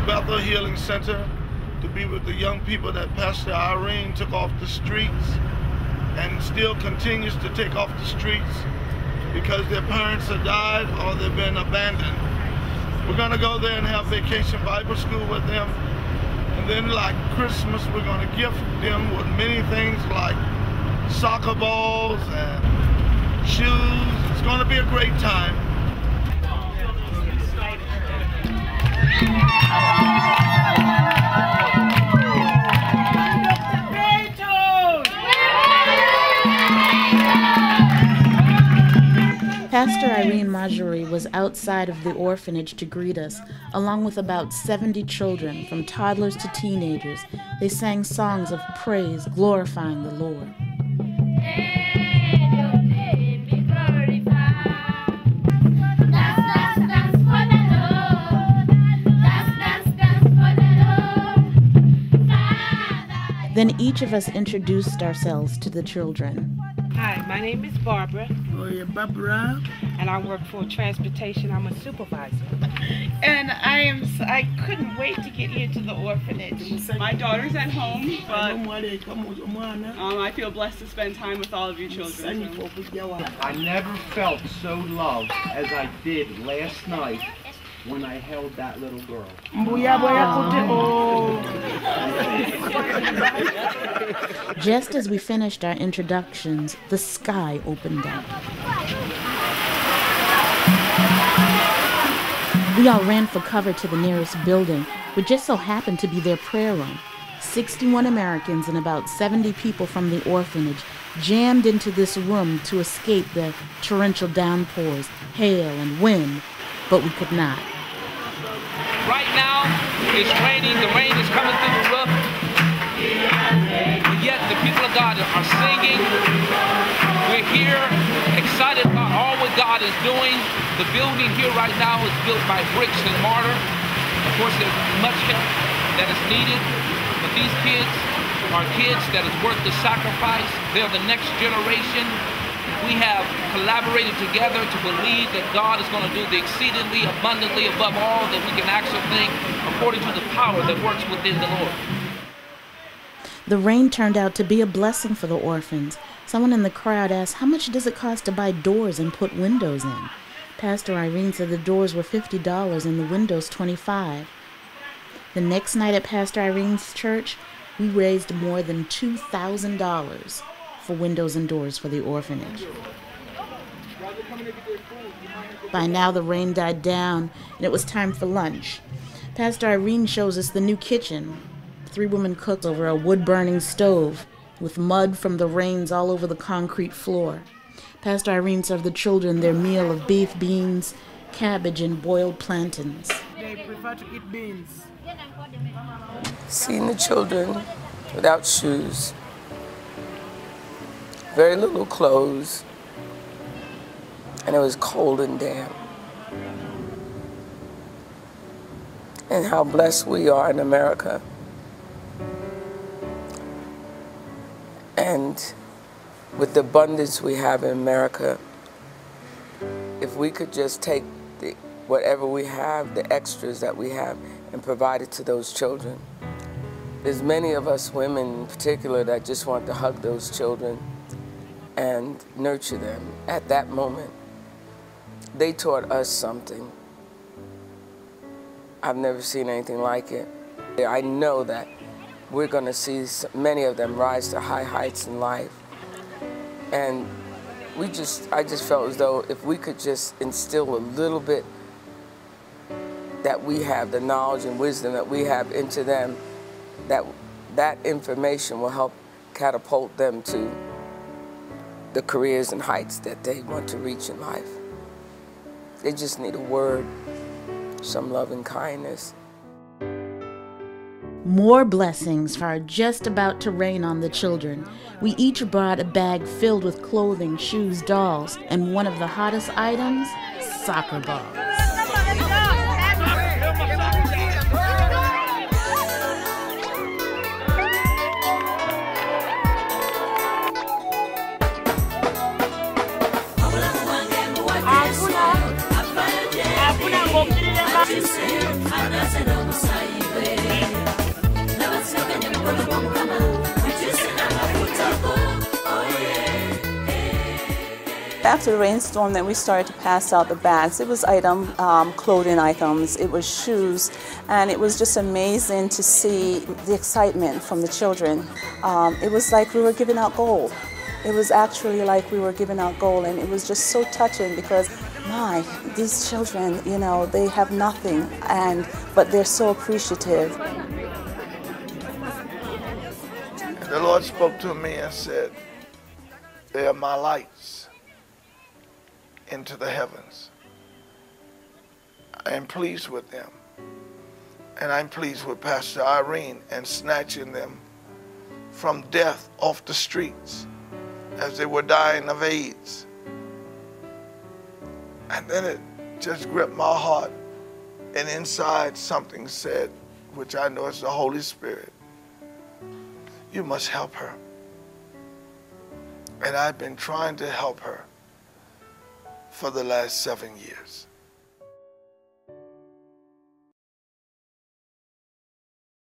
to Bethel Healing Center to be with the young people that Pastor Irene took off the streets and still continues to take off the streets because their parents have died or they've been abandoned. We're going to go there and have vacation Bible school with them. And then like Christmas, we're going to gift them with many things like soccer balls and shoes. It's going to be a great time. Pastor Irene Marjorie was outside of the orphanage to greet us, along with about 70 children, from toddlers to teenagers. They sang songs of praise, glorifying the Lord. Then each of us introduced ourselves to the children. Hi, my name is Barbara. Oh, yeah, Barbara. And I work for transportation. I'm a supervisor. And I am. I couldn't wait to get here to the orphanage. My daughter's at home, but um, I feel blessed to spend time with all of you children. I never felt so loved as I did last night when I held that little girl. Just as we finished our introductions, the sky opened up. We all ran for cover to the nearest building, which just so happened to be their prayer room. 61 Americans and about 70 people from the orphanage jammed into this room to escape the torrential downpours, hail, and wind, but we could not. Right now, it's raining, the rain is coming through the roof. But yet the people of God are singing. We're here, excited about all what God is doing. The building here right now is built by bricks and mortar. Of course, there's much help that is needed, but these kids are kids that is worth the sacrifice. They're the next generation we have collaborated together to believe that God is going to do the exceedingly abundantly above all that we can actually think according to the power that works within the Lord. The rain turned out to be a blessing for the orphans. Someone in the crowd asked, How much does it cost to buy doors and put windows in? Pastor Irene said the doors were $50 and the windows 25 The next night at Pastor Irene's church, we raised more than $2,000 for windows and doors for the orphanage. By now, the rain died down and it was time for lunch. Pastor Irene shows us the new kitchen. Three women cooked over a wood burning stove with mud from the rains all over the concrete floor. Pastor Irene served the children their meal of beef, beans, cabbage, and boiled plantains. They prefer to eat beans. Seeing the children without shoes, very little clothes, and it was cold and damp. And how blessed we are in America. And with the abundance we have in America, if we could just take the, whatever we have, the extras that we have, and provide it to those children. There's many of us women in particular that just want to hug those children and nurture them at that moment. They taught us something. I've never seen anything like it. I know that we're going to see many of them rise to high heights in life. And we just, I just felt as though if we could just instill a little bit that we have, the knowledge and wisdom that we have into them, that that information will help catapult them to the careers and heights that they want to reach in life. They just need a word, some loving kindness. More blessings are just about to rain on the children. We each brought a bag filled with clothing, shoes, dolls, and one of the hottest items soccer balls. After the rainstorm, then we started to pass out the bags. It was item, um, clothing items, it was shoes, and it was just amazing to see the excitement from the children. Um, it was like we were giving out gold. It was actually like we were giving out gold, and it was just so touching because, my, these children, you know, they have nothing, and but they're so appreciative. The Lord spoke to me and said, They are my lights into the heavens. I am pleased with them. And I'm pleased with Pastor Irene and snatching them from death off the streets as they were dying of AIDS. And then it just gripped my heart. And inside something said, which I know is the Holy Spirit, you must help her. And I've been trying to help her for the last seven years.